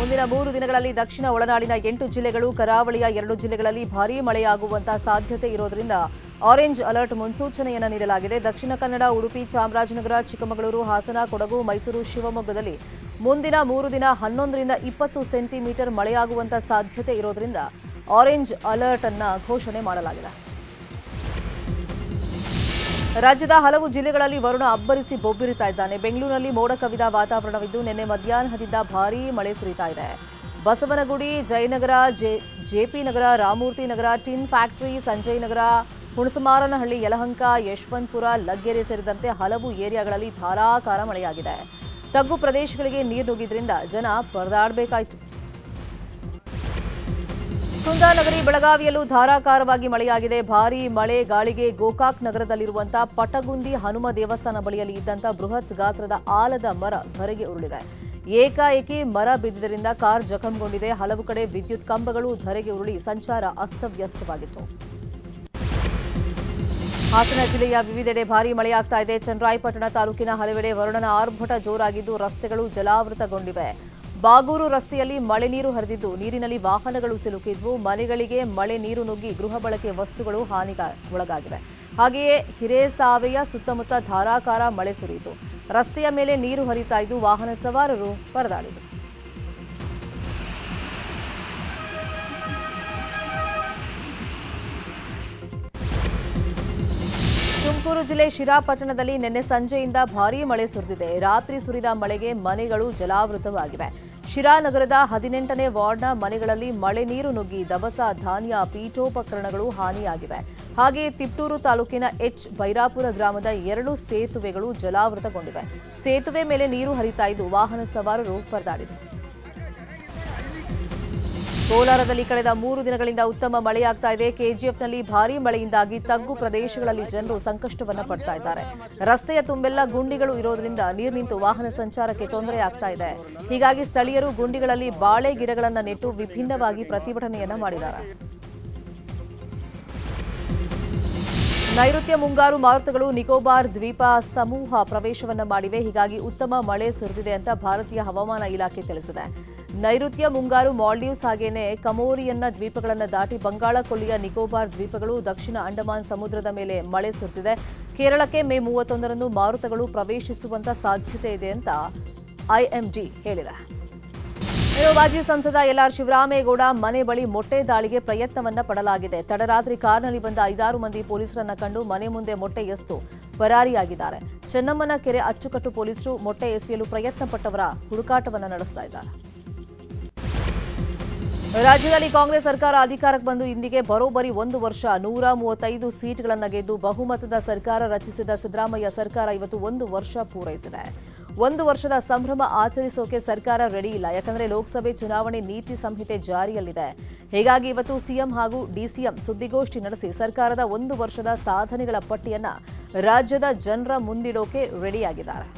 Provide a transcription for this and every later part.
ಮುಂದಿನ ಮೂರು ದಿನಗಳಲ್ಲಿ ದಕ್ಷಿಣ ಒಳನಾಡಿನ ಎಂಟು ಜಿಲ್ಲೆಗಳು, ಕರಾವಳಿಯ ಎರಡು ಜಿಲ್ಲೆಗಳಲ್ಲಿ ಭಾರೀ ಮಳೆಯಾಗುವಂತಹ ಸಾಧ್ಯತೆ ಇರೋದ್ರಿಂದ ಆರೆಂಜ್ ಅಲರ್ಟ್ ಮುನ್ಸೂಚನೆಯನ್ನು ನೀಡಲಾಗಿದೆ. ದಕ್ಷಿಣ ಕನ್ನಡ, ಉಡುಪಿ, ಚಾಮರಾಜನಗರ, ಚಿಕ್ಕಮಗಳೂರು, ಹಾಸನ, ಕೊಡಗು, ಮೈಸೂರು, ಶಿವಮೊಗ್ಗದಲ್ಲಿ ಮುಂದಿನ ಮೂರು ದಿನ ಹನ್ನೊಂದರಿಂದ ಇಪ್ಪತ್ತು ಸೆಂಟಿಮೀಟರ್ ಮಳೆಯಾಗುವಂತಹ ಸಾಧ್ಯತೆ ಇರೋದ್ರಿಂದ ಆರೆಂಜ್ ಅಲರ್ಟ್ ಅನ್ನು ಘೋಷಣೆ ಮಾಡಲಾಗಿದೆ. ರಾಜ್ಯದ ಹಲವು ಜಿಲ್ಲೆಗಳಲ್ಲಿ ವರುಣ ಅಬ್ಬರಿಸಿ ಬೊಬ್ಬಿರಿತಾ ಇದ್ದಾನೆ. ಬೆಂಗಳೂರಿನಲ್ಲಿ ಮೋಡ ಕವಿದ ವಾತಾವರಣವಿದ್ದು ನಿನ್ನೆ ಮಧ್ಯಾಹ್ನದಿಂದ ಭಾರೀ ಮಳೆ ಸುರಿತಾ ಇದೆ. Basavanagudi, Jayanagar, J, JP Nagar Ramamurthy Nagar, Tin Factory, Sanjay Nagar, Hunasamaranahalli, Yelahanka, Yeshwanthpur Laggere ಸೇರಿದಂತೆ ಹಲವು ಏರಿಯಾಗಳಲ್ಲಿ ಧಾರಾಕಾರ ಮಳೆಯಾಗಿದೆ. ತಗ್ಗು ಪ್ರದೇಶಗಳಿಗೆ ನೀರು ನುಗ್ಗಿದ್ರಿಂದ ಜನ ಪರದಾಡಬೇಕಾಯಿತು. ಕುಂದಾನಗರಿ ಬೆಳಗಾವಿಯಲ್ಲೂ ಧಾರಾಕಾರವಾಗಿ ಮಳೆಯಾಗಿದೆ. ಭಾರೀ ಮಳೆ ಗಾಳಿಗೆ ಗೋಕಾಕ್ ನಗರದಲ್ಲಿರುವಂತಹ ಪಟಗುಂದಿ ಹನುಮ ದೇವಸ್ಥಾನ ಬಳಿಯಲ್ಲಿ ಇದ್ದಂತಹ ಬೃಹತ್ ಗಾತ್ರದ ಆಲದ ಮರ ಧರೆಗೆ ಉರುಳಿದೆ. ಏಕಾಏಕಿ ಮರ ಬಿದ್ದಿದ್ದರಿಂದ ಕಾರ್ ಜಖಂಗೊಂಡಿದೆ. ಹಲವು ಕಡೆ ವಿದ್ಯುತ್ ಕಂಬಗಳು ಧರೆಗೆ ಉರುಳಿ ಸಂಚಾರ ಅಸ್ತವ್ಯಸ್ತವಾಗಿತ್ತು. ಹಾಸನ ಜಿಲ್ಲೆಯ ವಿವಿಧೆಡೆ ಭಾರೀ ಮಳೆಯಾಗ್ತಾ ಇದೆ. ಚನ್ನರಾಯಪಟ್ಟಣ ತಾಲೂಕಿನ ಹಲವೆಡೆ ವರುಣನ ಆರ್ಭಟ ಜೋರಾಗಿದ್ದು ರಸ್ತೆಗಳು ಜಲಾವೃತಗೊಂಡಿವೆ. ಬಾಗೂರು ರಸ್ತೆಯಲ್ಲಿ ಮಳೆ ನೀರು ಹರಿದಿದ್ದು, ನೀರಿನಲ್ಲಿ ವಾಹನಗಳು ಸಿಲುಕಿದ್ವು. ಮನೆಗಳಿಗೆ ಮಳೆ ನೀರು ನುಗ್ಗಿ ಗೃಹ ಬಳಕೆ ವಸ್ತುಗಳು ಹಾನಿಗ ಒಳಗಾಗಿವೆ ಹಾಗೆಯೇ ಹಿರೇಸಾವೆಯ ಸುತ್ತಮುತ್ತ ಧಾರಾಕಾರ ಮಳೆ ಸುರಿಯಿತು. ರಸ್ತೆಯ ಮೇಲೆ ನೀರು ಹರಿತಾ ಇದ್ದು, ವಾಹನ ಸವಾರರು ಪರದಾಡಿದರು. ತುಮಕೂರು ಜಿಲ್ಲೆ ಶಿರಾಪಟ್ಟಣದಲ್ಲಿ ನಿನ್ನೆ ಸಂಜೆಯಿಂದ ಭಾರೀ ಮಳೆ ಸುರಿದಿದೆ. ರಾತ್ರಿ ಸುರಿದ ಮಳೆಗೆ ಮನೆಗಳು ಜಲಾವೃತವಾಗಿವೆ. ಶಿರಾ ನಗರದ ಹದಿನೆಂಟನೇ ವಾರ್ಡ್ನ ಮನೆಗಳಲ್ಲಿ ಮಳೆ ನೀರು ನುಗ್ಗಿ ದವಸ, ಧಾನ್ಯ, ಪೀಠೋಪಕರಣಗಳು ಹಾನಿಯಾಗಿವೆ. ಹಾಗೆಯೇ ತಿಪ್ಟೂರು ತಾಲೂಕಿನ ಎಚ್ ಬೈರಾಪುರ ಗ್ರಾಮದ ಎರಡು ಸೇತುವೆಗಳು ಜಲಾವೃತಗೊಂಡಿವೆ. ಸೇತುವೆ ಮೇಲೆ ನೀರು ಹರಿತಾ ಇದ್ದು ವಾಹನ ಸವಾರರು ಪರದಾಡಿದರು. ಕೋಲಾರದಲ್ಲಿ ಕಳೆದ ಮೂರು ದಿನಗಳಿಂದ ಉತ್ತಮ ಮಳೆಯಾಗ್ತಾ ಇದೆ. ಕೆಜಿಎಫ್ನಲ್ಲಿ ಭಾರೀ ಮಳೆಯಿಂದಾಗಿ ತಗ್ಗು ಪ್ರದೇಶಗಳಲ್ಲಿ ಜನರು ಸಂಕಷ್ಟವನ್ನು ಪಡ್ತಾ ಇದ್ದಾರೆ. ರಸ್ತೆಯ ತುಂಬೆಲ್ಲ ಗುಂಡಿಗಳು ಇರೋದ್ರಿಂದ ನೀರು ನಿಂತು ವಾಹನ ಸಂಚಾರಕ್ಕೆ ತೊಂದರೆ ಆಗ್ತಾ ಇದೆ. ಹೀಗಾಗಿ ಸ್ಥಳೀಯರು ಗುಂಡಿಗಳಲ್ಲಿ ಬಾಳೆ ಗಿಡಗಳನ್ನು ನೆಟ್ಟು ವಿಭಿನ್ನವಾಗಿ ಪ್ರತಿಭಟನೆಯನ್ನು ಮಾಡಿದ್ದಾರೆ. ನೈಋತ್ಯ ಮುಂಗಾರು ಮಾರುತಗಳು ನಿಕೋಬಾರ್ ದ್ವೀಪ ಸಮೂಹ ಪ್ರವೇಶವನ್ನು ಮಾಡಿವೆ. ಹೀಗಾಗಿ ಉತ್ತಮ ಮಳೆ ಸುರಿದಿದೆ ಅಂತ ಭಾರತೀಯ ಹವಾಮಾನ ಇಲಾಖೆ ತಿಳಿಸಿದೆ. ನೈಋತ್ಯ ಮುಂಗಾರು ಮಾಲ್ಡೀವ್ಸ್ ಹಾಗೇನೆ ಕಮೋರಿಯನ್ನ ದ್ವೀಪಗಳನ್ನು ದಾಟಿ ಬಂಗಾಳ ಕೊಲ್ಲಿಯ ನಿಕೋಬಾರ್ ದ್ವೀಪಗಳು ದಕ್ಷಿಣ ಅಂಡಮಾನ್ ಸಮುದ್ರದ ಮೇಲೆ ಮಳೆ ಸುರಿದಿದೆ. ಕೇರಳಕ್ಕೆ ಮೇ ಮೂವತ್ತೊಂದರಂದು ಮಾರುತಗಳು ಪ್ರವೇಶಿಸುವಂತ ಸಾಧ್ಯತೆ ಇದೆ ಅಂತ ಐಎಂಜಿ ಹೇಳಿದೆ. ಇನ್ನು ಮಾಜಿ ಸಂಸದ ಎಲ್ಆರ್ ಶಿವರಾಮೇಗೌಡ ಮನೆ ಬಳಿ ಮೊಟ್ಟೆ ದಾಳಿಗೆ ಪ್ರಯತ್ನವನ್ನ ಪಡಲಾಗಿದೆ. ತಡರಾತ್ರಿ ಕಾರ್ನಲ್ಲಿ ಬಂದ ಐದಾರು ಮಂದಿ ಪೊಲೀಸರನ್ನ ಕಂಡು ಮನೆ ಮುಂದೆ ಮೊಟ್ಟೆ ಎಸ್ತು ಪರಾರಿಯಾಗಿದ್ದಾರೆ. ಚೆನ್ನಮ್ಮನ ಕೆರೆ ಅಚ್ಚುಕಟ್ಟು ಪೊಲೀಸರು ಮೊಟ್ಟೆ ಎಸೆಯಲು ಪ್ರಯತ್ನ ಪಟ್ಟವರ ಹುಡುಕಾಟವನ್ನ ನಡೆಸ್ತಾ ಇದ್ದಾರೆ. ರಾಜ್ಯದಲ್ಲಿ ಕಾಂಗ್ರೆಸ್ ಸರ್ಕಾರ ಅಧಿಕಾರಕ್ಕೆ ಬಂದು ಇಂದಿಗೆ ಬರೋಬ್ಬರಿ ಒಂದು ವರ್ಷ ನೂರ ಮೂವತ್ತೈದು ಸೀಟ್ಗಳನ್ನು ಗೆದ್ದು ಬಹುಮತದ ಸರ್ಕಾರ ರಚಿಸಿದ ಸಿದ್ದರಾಮಯ್ಯ ಸರ್ಕಾರ ಇವತ್ತು ಒಂದು ವರ್ಷ ಪೂರೈಸಿದೆ. ಒಂದು ವರ್ಷದ ಸಂಭ್ರಮ ಆಚರಿಸೋಕೆ ಸರ್ಕಾರ ರೆಡಿ ಇಲ್ಲ. ಯಾಕಂದ್ರೆ ಲೋಕಸಭೆ ಚುನಾವಣೆ ನೀತಿ ಸಂಹಿತೆ ಜಾರಿಯಲ್ಲಿದೆ. ಹೀಗಾಗಿ ಇವತ್ತು ಸಿಎಂ ಹಾಗೂ ಡಿಸಿಎಂ ಸುದ್ದಿಗೋಷ್ಠಿ ನಡೆಸಿ ಸರ್ಕಾರದ ಒಂದು ವರ್ಷದ ಸಾಧನೆಗಳ ಪಟ್ಟಿಯನ್ನ ರಾಜ್ಯದ ಜನರ ಮುಂದಿಡೋಕೆ ರೆಡಿಯಾಗಿದ್ದಾರೆ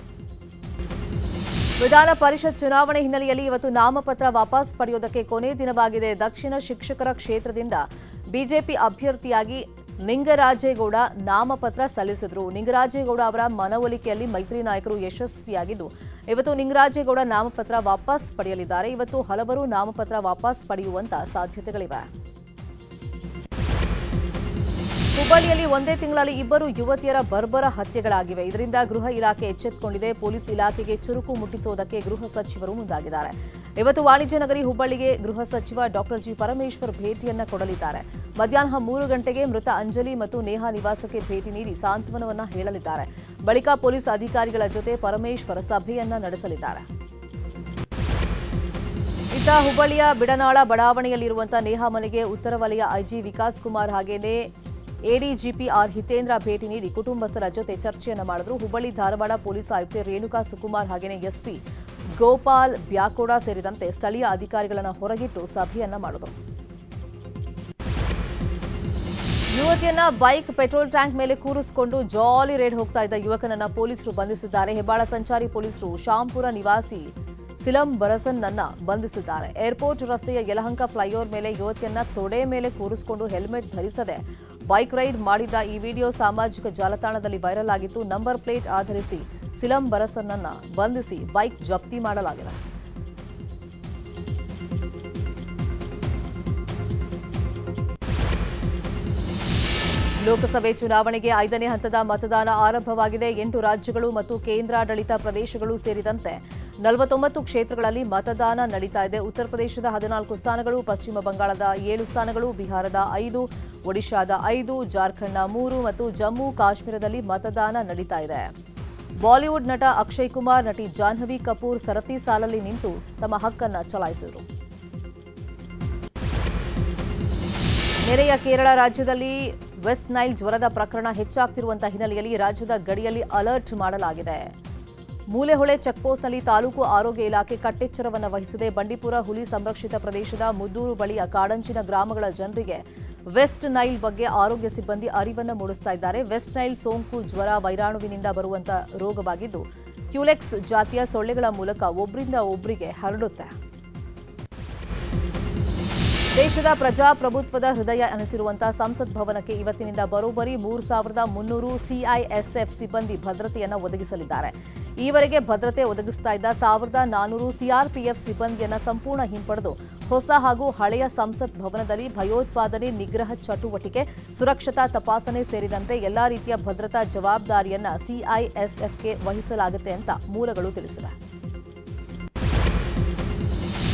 ವಿಧಾನ ಪರಿಷತ್ ಚುನಾವಣೆ ಹಿನ್ನೆಲೆಯಲ್ಲಿ ಇವತ್ತು ನಾಮಪತ್ರ ವಾಪಸ್ ಪಡೆಯೋದಕ್ಕೆ ಕೊನೆ ದಿನವಾಗಿದೆ. ದಕ್ಷಿಣ ಶಿಕ್ಷಕರ ಕ್ಷೇತ್ರದಿಂದ ಬಿಜೆಪಿ ಅಭ್ಯರ್ಥಿಯಾಗಿ ನಿಂಗರಾಜೇಗೌಡ ನಾಮಪತ್ರ ಸಲ್ಲಿಸಿದ್ರು. ಲಿಂಗರಾಜೇಗೌಡ ಅವರ ಮನವೊಲಿಕೆಯಲ್ಲಿ ಮೈತ್ರಿ ನಾಯಕರು ಯಶಸ್ವಿಯಾಗಿದ್ದು, ಇವತ್ತು ನಿಂಗರಾಜೇಗೌಡ ನಾಮಪತ್ರ ವಾಪಸ್ ಪಡೆಯಲಿದ್ದಾರೆ. ಇವತ್ತು ಹಲವರು ನಾಮಪತ್ರ ವಾಪಸ್ ಪಡೆಯುವಂತ ಸಾಧ್ಯತೆಗಳಿವೆ. ಹುಬ್ಬಳ್ಳಿಯಲ್ಲಿ ಒಂದೇ ತಿಂಗಳಲ್ಲಿ ಇಬ್ಬರು ಯುವತಿಯರ ಬರ್ಬರ ಹತ್ಯೆಗಳಾಗಿವೆ. ಇದರಿಂದ ಗೃಹ ಇಲಾಖೆ ಎಚ್ಚೆತ್ತುಕೊಂಡಿದೆ ಪೊಲೀಸ್ ಇಲಾಖೆಗೆ ಚುರುಕು ಮುಟ್ಟಿಸುವುದಕ್ಕೆ ಗೃಹ ಸಚಿವರು ಮುಂದಾಗಿದ್ದಾರೆ. ಇವತ್ತು ವಾಣಿಜ್ಯ ನಗರಿ ಹುಬ್ಬಳ್ಳಿಗೆ ಗೃಹ ಸಚಿವ ಡಾಕ್ಟರ್ ಜಿ ಪರಮೇಶ್ವರ್ ಭೇಟಿಯನ್ನ ಕೊಡಲಿದ್ದಾರೆ. ಮಧ್ಯಾಹ್ನ ಮೂರು ಗಂಟೆಗೆ ಮೃತ ಅಂಜಲಿ ಮತ್ತು ನೇಹಾ ನಿವಾಸಕ್ಕೆ ಭೇಟಿ ನೀಡಿ ಸಾಂತ್ವನವನ್ನ ಹೇಳಲಿದ್ದಾರೆ. ಬಳಿಕ ಪೊಲೀಸ್ ಅಧಿಕಾರಿಗಳ ಜೊತೆ ಪರಮೇಶ್ವರ್ ಸಭೆಯನ್ನ ನಡೆಸಲಿದ್ದಾರೆ. ಇತ್ತ ಹುಬ್ಬಳ್ಳಿಯ ಬಿಡನಾಳ ಬಡಾವಣೆಯಲ್ಲಿರುವಂತಹ ನೇಹಾ ಮನೆಗೆ ಉತ್ತರ ವಲಯ ಐಜಿ ವಿಕಾಸ್ ಕುಮಾರ್ ಹಾಗೇನೆ ಎಡಿಜಿಪಿ ಆರ್ ಹಿತೇಂದ್ರ ಭೇಟಿ ನೀಡಿ ಕುಟುಂಬಸ್ಥರ ಜೊತೆ ಚರ್ಚೆಯನ್ನು ಮಾಡಿದ್ರು. ಹುಬ್ಬಳ್ಳಿ ಧಾರವಾಡ ಪೊಲೀಸ್ ಆಯುಕ್ತೆ ರೇಣುಕಾ ಸುಕುಮಾರ್ ಹಾಗೆಯೇ ಎಸ್ಪಿ ಗೋಪಾಲ್ ಬ್ಯಾಕೋಡಾ ಸೇರಿದಂತೆ ಸ್ಥಳೀಯ ಅಧಿಕಾರಿಗಳನ್ನು ಹೊರಗಿಟ್ಟು ಸಭೆಯನ್ನ ಮಾಡಿದರು ಯುವತಿಯನ್ನ ಬೈಕ್, ಪೆಟ್ರೋಲ್ ಟ್ಯಾಂಕ್ ಮೇಲೆ ಕೂರಿಸಿಕೊಂಡು ಜಾಲಿ ರೇಡ್ ಹೋಗ್ತಾ ಇದ್ದ ಯುವಕನನ್ನ ಪೊಲೀಸರು ಬಂಧಿಸಿದ್ದಾರೆ. ಹೆಬ್ಬಾಳ ಸಂಚಾರಿ ಪೊಲೀಸರು ಶಾಂಪುರ ನಿವಾಸಿ ಸಿಲಂ ಬರಸನ್ನನ್ನ ಬಂಧಿಸಿದ್ದಾರೆ. ಏರ್ಪೋರ್ಟ್ ರಸ್ತೆಯ ಯಲಹಂಕ ಫ್ಲೈಓವರ್ ಮೇಲೆ ಯುವತಿಯನ್ನ ತೊಡೆ ಮೇಲೆ ಕೂರಿಸಿಕೊಂಡು ಹೆಲ್ಮೆಟ್ ಧರಿಸದೆ ಬೈಕ್ ರೈಡ್ ಮಾಡಿದ್ದ ಈ ವಿಡಿಯೋ ಸಾಮಾಜಿಕ ಜಾಲತಾಣದಲ್ಲಿ ವೈರಲ್ ಆಗಿತ್ತು. ನಂಬರ್ ಪ್ಲೇಟ್ ಆಧರಿಸಿ ಸಿಲಂ ಬರಸನ್ನನ್ನ ಬಂಧಿಸಿ ಬೈಕ್ ಜಪ್ತಿ ಮಾಡಲಾಗಿದೆ. ಲೋಕಸಭೆ ಚುನಾವಣೆಗೆ ಐದನೇ ಹಂತದ ಮತದಾನ ಆರಂಭವಾಗಿದೆ. ಎಂಟು ರಾಜ್ಯಗಳು ಮತ್ತು ಕೇಂದ್ರಾಡಳಿತ ಪ್ರದೇಶಗಳು ಸೇರಿದಂತೆ ನಲವತ್ತೊಂಬತ್ತು ಕ್ಷೇತ್ರಗಳಲ್ಲಿ ಮತದಾನ ನಡೀತಾ ಇದೆ. ಉತ್ತರ ಪ್ರದೇಶದ ಹದಿನಾಲ್ಕು ಸ್ಥಾನಗಳು, ಪಶ್ಚಿಮ ಬಂಗಾಳದ ಏಳು ಸ್ಥಾನಗಳು, ಬಿಹಾರದ ಐದು, ಒಡಿಶಾದ ಐದು, ಜಾರ್ಖಂಡ್ನ ಮೂರು ಮತ್ತು ಜಮ್ಮು ಕಾಶ್ಮೀರದಲ್ಲಿ ಮತದಾನ ನಡೀತಾ ಇದೆ. ಬಾಲಿವುಡ್ ನಟ ಅಕ್ಷಯ್ ಕುಮಾರ್, ನಟಿ ಜಾಹ್ನವಿ ಕಪೂರ್ ಸರತಿ ಸಾಲಲ್ಲಿ ನಿಂತು ತಮ್ಮ ಹಕ್ಕನ್ನು ಚಲಾಯಿಸಿದರು. ನೆರೆಯ ಕೇರಳ ರಾಜ್ಯದಲ್ಲಿ ವೆಸ್ಟ್ ನೈಲ್ ಜ್ವರದ ಪ್ರಕರಣ ಹೆಚ್ಚಾಗ್ತಿರುವಂತಹ ಹಿನ್ನೆಲೆಯಲ್ಲಿ ರಾಜ್ಯದ ಗಡಿಯಲ್ಲಿ ಅಲರ್ಟ್ ಮಾಡಲಾಗಿದೆ. ಮೂಲೆಹೊಳೆ ಚೆಕ್ಪೋಸ್ಟ್ನಲ್ಲಿ ತಾಲೂಕು ಆರೋಗ್ಯ ಇಲಾಖೆ ಕಟ್ಟೆಚ್ಚರವನ್ನು ವಹಿಸಿದೆ. ಬಂಡೀಪುರ ಹುಲಿ ಸಂರಕ್ಷಿತ ಪ್ರದೇಶದ ಮುದ್ದೂರು ಬಳಿಯ ಕಾಡಂಚಿನ ಗ್ರಾಮಗಳ ಜನರಿಗೆ ವೆಸ್ಟ್ ನೈಲ್ ಬಗ್ಗೆ ಆರೋಗ್ಯ ಸಿಬ್ಬಂದಿ ಅರಿವನ್ನು ಮೂಡಿಸ್ತಾ ಇದ್ದಾರೆ. ವೆಸ್ಟ್ ನೈಲ್ ಸೋಂಕು ಜ್ವರ ವೈರಾಣುವಿನಿಂದ ಬರುವಂತ ರೋಗವಾಗಿದ್ದು, ಕ್ಯೂಲೆಕ್ಸ್ ಜಾತಿಯ ಸೊಳ್ಳೆಗಳ ಮೂಲಕ ಒಬ್ಬರಿಂದ ಒಬ್ಬರಿಗೆ ಹರಡುತ್ತೆ. ದೇಶದ ಪ್ರಜಾಪ್ರಭುತ್ವದ ಹೃದಯ ಅನಿಸಿರುವಂತಹ ಸಂಸತ್ ಭವನಕ್ಕೆ ಇವತ್ತಿನಿಂದ ಬರೋಬ್ಬರಿ ಮೂರು ಸಾವಿರದ ಮುನ್ನೂರು ಸಿಐಎಸ್ಎಫ್ ಸಿಬ್ಬಂದಿ ಭದ್ರತೆಯನ್ನು ಒದಗಿಸಲಿದ್ದಾರೆ. ಈವರೆಗೆ ಭದ್ರತೆ ಒದಗಿಸ್ತಾ ಇದ್ದ ಸಾವಿರದ ನಾನೂರು ಸಿಆರ್ಪಿಎಫ್ ಸಿಬ್ಬಂದಿಯನ್ನು ಸಂಪೂರ್ಣ ಹಿಂಪಡೆದು ಹೊಸ ಹಾಗೂ ಹಳೆಯ ಸಂಸತ್ ಭವನದಲ್ಲಿ ಭಯೋತ್ಪಾದನೆ, ನಿಗ್ರಹ ಚಟುವಟಿಕೆ, ಸುರಕ್ಷತಾ ತಪಾಸಣೆ ಸೇರಿದಂತೆ ಎಲ್ಲಾ ರೀತಿಯ ಭದ್ರತಾ ಜವಾಬ್ದಾರಿಯನ್ನ ಸಿಐಎಸ್ಎಫ್ಗೆ ವಹಿಸಲಾಗುತ್ತೆ ಅಂತ ಮೂಲಗಳು ತಿಳಿಸಿವೆ.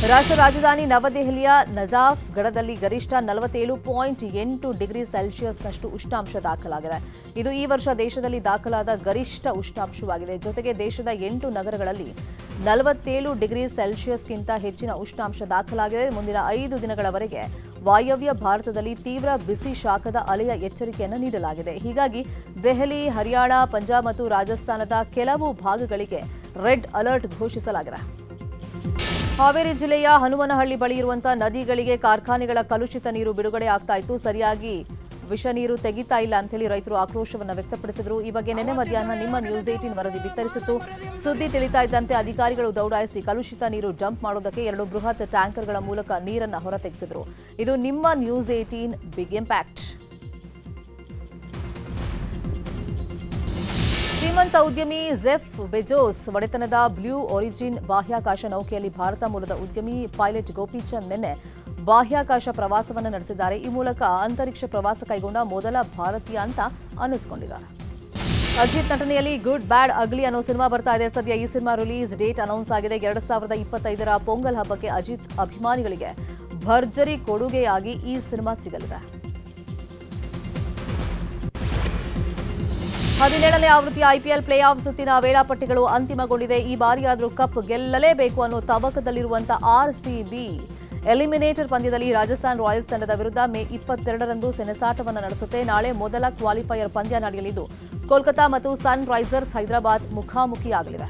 ರಾಷ್ಟ್ರ ರಾಜಧಾನಿ ನವದೆಹಲಿಯ ನಜಾಫ್ ಗಡದಲ್ಲಿ ಗರಿಷ್ಠ ನಲವತ್ತೇಳು ಪಾಯಿಂಟ್ ಎಂಟು ಡಿಗ್ರಿ ಸೆಲ್ಸಿಯಸ್ನಷ್ಟು ಉಷ್ಣಾಂಶ ದಾಖಲಾಗಿದೆ. ಇದು ಈ ವರ್ಷ ದೇಶದಲ್ಲಿ ದಾಖಲಾದ ಗರಿಷ್ಠ ಉಷ್ಣಾಂಶವಾಗಿದೆ. ಜೊತೆಗೆ ದೇಶದ ಎಂಟು ನಗರಗಳಲ್ಲಿ ನಲವತ್ತೇಳು ಡಿಗ್ರಿ ಸೆಲ್ಸಿಯಸ್ಗಿಂತ ಹೆಚ್ಚಿನ ಉಷ್ಣಾಂಶ ದಾಖಲಾಗಿದೆ. ಮುಂದಿನ ಐದು ದಿನಗಳವರೆಗೆ ವಾಯವ್ಯ ಭಾರತದಲ್ಲಿ ತೀವ್ರ ಬಿಸಿ ಶಾಖದ ಅಲೆಯ ಎಚ್ಚರಿಕೆಯನ್ನು ನೀಡಲಾಗಿದೆ. ಹೀಗಾಗಿ ದೆಹಲಿ, ಹರಿಯಾಣ, ಪಂಜಾಬ್ ಮತ್ತು ರಾಜಸ್ಥಾನದ ಕೆಲವು ಭಾಗಗಳಿಗೆ ರೆಡ್ ಅಲರ್ಟ್ ಘೋಷಿಸಲಾಗಿದೆ. ಹಾವೇರಿ ಜಿಲ್ಲೆಯ ಹನುಮನಹಳ್ಳಿ ಬಳಿ ಇರುವಂತಹ ನದಿಗಳಿಗೆ ಕಾರ್ಖಾನೆಗಳ ಕಲುಷಿತ ನೀರು ಬಿಡುಗಡೆ ಆಗ್ತಾ ಇತ್ತು. ಸರಿಯಾಗಿ ವಿಷ ನೀರು ತೆಗಿತಾ ಇಲ್ಲ ಅಂತೇಳಿ ರೈತರು ಆಕ್ರೋಶವನ್ನು ವ್ಯಕ್ತಪಡಿಸಿದರು. ಈ ಬಗ್ಗೆ ನಿನ್ನೆ ಮಧ್ಯಾಹ್ನ ನಿಮ್ಮ ನ್ಯೂಸ್ ಏಟೀನ್ ವರದಿ ಬಿತ್ತರಿಸಿತ್ತು. ಸುದ್ದಿ ತಿಳಿತಾ ಇದ್ದಂತೆ ಅಧಿಕಾರಿಗಳು ದೌಡಾಯಿಸಿ ಕಲುಷಿತ ನೀರು ಜಂಪ್ ಮಾಡೋದಕ್ಕೆ ಎರಡು ಬೃಹತ್ ಟ್ಯಾಂಕರ್ಗಳ ಮೂಲಕ ನೀರನ್ನು ಹೊರತೆಗೆಸಿದ್ರು. ಇದು ನಿಮ್ಮ ನ್ಯೂಸ್ ಏಟೀನ್ ಬಿಗ್ ಇಂಪ್ಯಾಕ್ಟ್. ಶ್ರೀಮಂತ ಉದ್ಯಮಿ ಜೆಫ್ ಬೆಜೋಸ್ ಒಡೆತನದ ಬ್ಲೂ ಒರಿಜಿನ್ ಬಾಹ್ಯಾಕಾಶ ನೌಕೆಯಲ್ಲಿ ಭಾರತ ಮೂಲದ ಉದ್ಯಮಿ ಪೈಲಟ್ ಗೋಪಿಚಂದ್ ನಿನ್ನೆ ಬಾಹ್ಯಾಕಾಶ ಪ್ರವಾಸವನ್ನು ನಡೆಸಿದ್ದಾರೆ. ಈ ಮೂಲಕ ಅಂತರಿಕ್ಷ ಪ್ರವಾಸ ಕೈಗೊಂಡ ಮೊದಲ ಭಾರತೀಯ ಅಂತ ಅನ್ನಿಸ್ಕೊಂಡಿದ್ದಾರೆ. ಅಜಿತ್ ನಟನೆಯಲ್ಲಿ ಗುಡ್, ಬ್ಯಾಡ್, ಅಗ್ಲಿ ಅನ್ನೋ ಸಿನಿಮಾ ಬರ್ತಾ ಇದೆ. ಸದ್ಯ ಈ ಸಿನಿಮಾ ರಿಲೀಸ್ ಡೇಟ್ ಅನೌನ್ಸ್ ಆಗಿದೆ. ಎರಡು ಸಾವಿರದ ಇಪ್ಪತ್ತೈದರ ಪೊಂಗಲ್ ಹಬ್ಬಕ್ಕೆ ಅಜಿತ್ ಅಭಿಮಾನಿಗಳಿಗೆ ಭರ್ಜರಿ ಕೊಡುಗೆಯಾಗಿ ಈ ಸಿನಿಮಾ ಸಿಗಲಿದೆ. ಹದಿನೇಳನೇ ಆವೃತ್ತಿಯ ಐಪಿಎಲ್ ಪ್ಲೇ ಆಫ್ ಸುತ್ತಿನ ವೇಳಾಪಟ್ಟಿಗಳು ಅಂತಿಮಗೊಂಡಿದೆ. ಈ ಬಾರಿಯಾದರೂ ಕಪ್ ಗೆಲ್ಲಲೇಬೇಕು ಅನ್ನೋ ತವಕದಲ್ಲಿರುವಂತಹ ಆರ್ಸಿಬಿ ಎಲಿಮಿನೇಟರ್ ಪಂದ್ಯದಲ್ಲಿ ರಾಜಸ್ಥಾನ್ ರಾಯಲ್ಸ್ ತಂಡದ ವಿರುದ್ಧ ಮೇ ಇಪ್ಪತ್ತೆರಡರಂದು ಸೆಣಸಾಟವನ್ನು ನಡೆಸುತ್ತೆ. ನಾಳೆ ಮೊದಲ ಕ್ವಾಲಿಫೈಯರ್ ಪಂದ್ಯ ನಡೆಯಲಿದ್ದು, ಕೋಲ್ಕತಾ ಮತ್ತು ಸನ್ ರೈಸರ್ಸ್ ಹೈದರಾಬಾದ್ ಮುಖಾಮುಖಿಯಾಗಲಿವೆ.